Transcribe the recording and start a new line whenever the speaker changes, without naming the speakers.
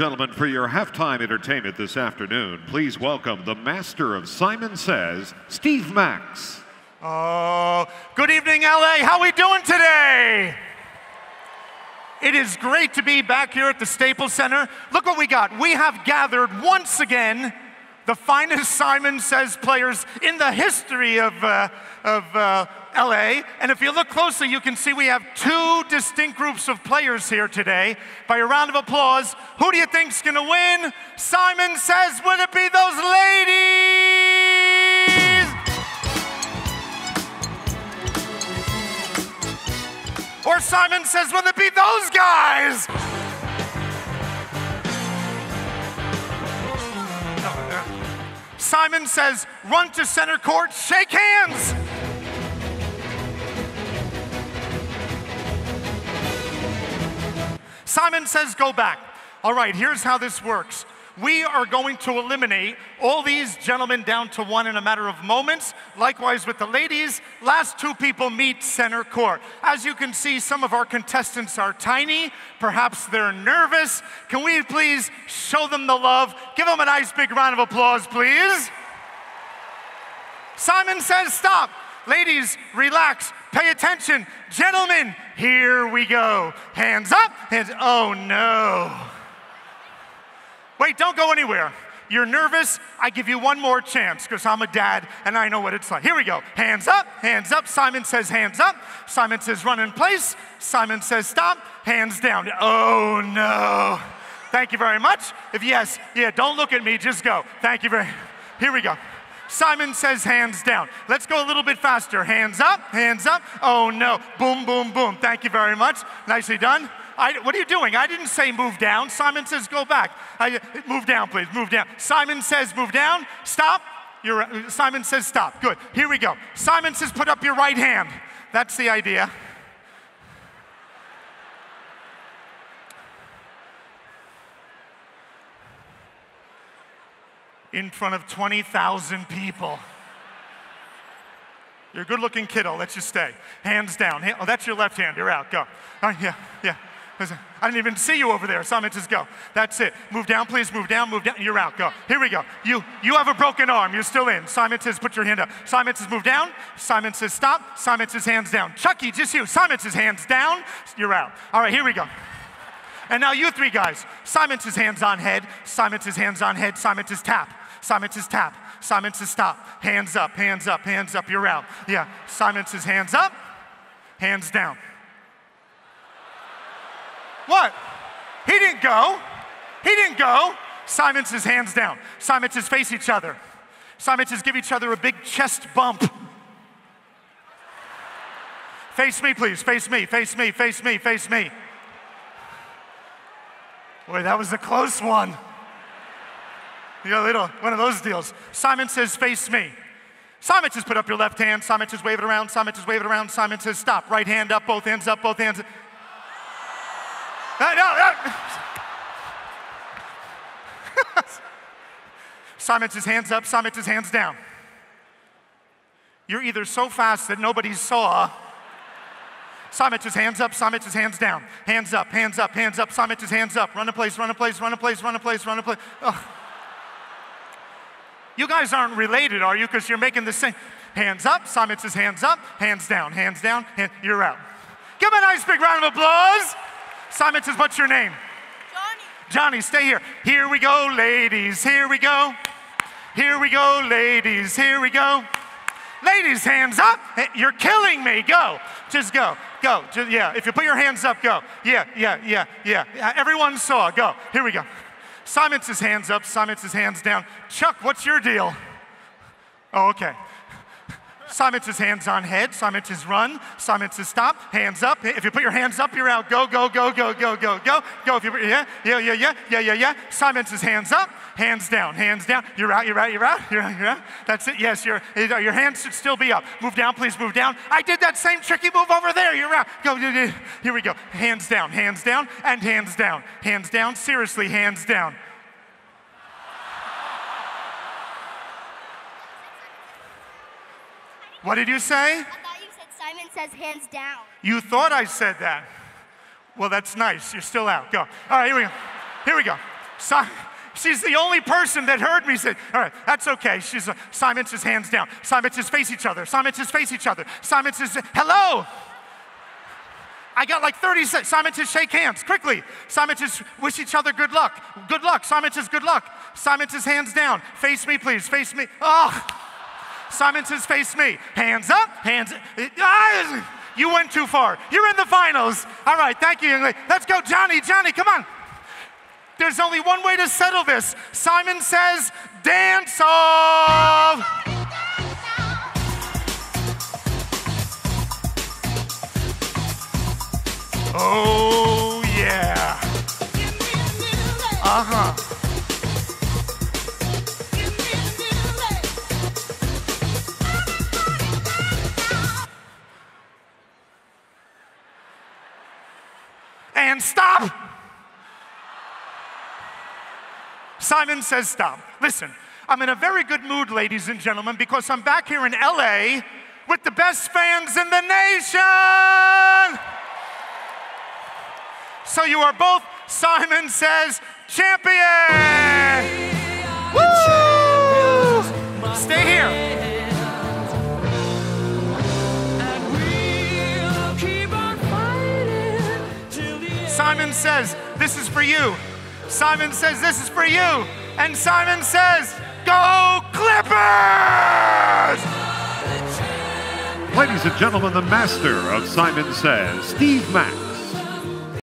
Gentlemen, for your halftime entertainment this afternoon, please welcome the master of Simon Says, Steve Max.
Oh, good evening, LA. How are we doing today? It is great to be back here at the Staples Center. Look what we got. We have gathered once again the finest Simon Says players in the history of, uh, of uh, LA. And if you look closely, you can see we have two distinct groups of players here today. By a round of applause, who do you think's gonna win? Simon Says, will it be those ladies? Or Simon Says, will it be those guys? Simon says, run to center court, shake hands. Simon says, go back. All right, here's how this works. We are going to eliminate all these gentlemen down to one in a matter of moments. Likewise with the ladies, last two people meet center court. As you can see, some of our contestants are tiny. Perhaps they're nervous. Can we please show them the love? Give them a nice big round of applause, please. Simon says, stop. Ladies, relax, pay attention. Gentlemen, here we go. Hands up, hands, oh no. Wait, don't go anywhere. You're nervous, I give you one more chance because I'm a dad and I know what it's like. Here we go. Hands up, hands up. Simon says hands up. Simon says run in place. Simon says stop. Hands down. Oh no. Thank you very much. If yes, yeah, don't look at me, just go. Thank you very Here we go. Simon says hands down. Let's go a little bit faster. Hands up, hands up. Oh no. Boom, boom, boom. Thank you very much. Nicely done. I, what are you doing? I didn't say move down. Simon says go back. I, move down, please. Move down. Simon says move down. Stop. You're, uh, Simon says stop. Good. Here we go. Simon says put up your right hand. That's the idea. in front of 20,000 people. You're a good looking kiddo. Let's just stay. Hands down. Oh, that's your left hand. You're out. Go. Oh, yeah, yeah. I didn't even see you over there. Simon says go. That's it. Move down, please. Move down, move down. You're out. Go. Here we go. You, you have a broken arm. You're still in. Simon says put your hand up. Simon says move down. Simon says stop. Simon says hands down. Chucky, just you. Simon says hands down. You're out. All right, here we go. And now you three guys. Simon says hands on head. Simon says hands on head. Simon says tap. Simon says tap. Simon says stop. Hands up, hands up, hands up, you're out. Yeah. Simon says hands up, hands down. What? He didn't go. He didn't go. Simon says hands down. Simon says face each other. Simon says give each other a big chest bump. Face me, please. Face me, face me, face me, face me. Boy, that was a close one. You know, little, one of those deals. Simon says, face me. Simon says, put up your left hand. Simon says, wave it around. Simon says, wave it around. Simon says, stop. Right hand up, both hands up, both hands. No, Simon says, hands up. Simon says, hands down. You're either so fast that nobody saw. Simon says, hands up. Simon says, hands down. Hands up, hands up, hands up. Simon says, hands up. Run a place, run a place, run a place, run a place, run a place. Oh. You guys aren't related, are you? Because you're making the same. Hands up. Simon says hands up. Hands down. Hands down. Hand, you're out. Give him a nice big round of applause. Simon says, what's your name?
Johnny.
Johnny, stay here. Here we go, ladies. Here we go. Here we go, ladies. Here we go. Ladies, hands up. You're killing me. Go. Just go. Go. Just, yeah. If you put your hands up, go. Yeah, yeah, yeah, yeah. Everyone saw. Go. Here we go. Simon's his hands up, Simon's his hands down. Chuck, what's your deal? Oh, okay. Simon's hands on head. Simon's run. Simon's stop. Hands up. If you put your hands up, you're out. Go, go, go, go, go, go, go. Go. If you yeah, yeah, yeah, yeah, yeah, yeah, yeah. Simon's hands up. Hands down. Hands down. You're out. You're out. You're out. You're out. You're out. That's it. Yes, your uh, your hands should still be up. Move down, please. Move down. I did that same tricky move over there. You're out. Go. Here we go. Hands down. Hands down. And hands down. Hands down. Seriously, hands down. What did you say?
I thought you said Simon says hands down.
You thought I said that. Well, that's nice. You're still out. Go. All right, here we go. Here we go. Si- she's the only person that heard me say, all right, that's okay. She's, uh, Simon says, hands down. Simon says, face each other. Simon says, face each other. Simon says, hello. I got like 30 seconds. Simon says, shake hands quickly. Simon says, wish each other good luck. Good luck. Simon says, good luck. Simon says, hands down. Face me, please. Face me. Oh. Simon says, face me. Hands up. Hands. Ah, you went too far. You're in the finals. All right. Thank you. Let's go, Johnny. Johnny, come on. There's only one way to settle this. Simon says, dance off. Oh, yeah. Uh huh. And stop. Simon says, Stop. Listen, I'm in a very good mood, ladies and gentlemen, because I'm back here in LA with the best fans in the nation. So you are both, Simon says, champion. Says, This is for you. Simon says, This is for you. And Simon says, Go Clippers!
Ladies and gentlemen, the master of Simon Says, Steve Max.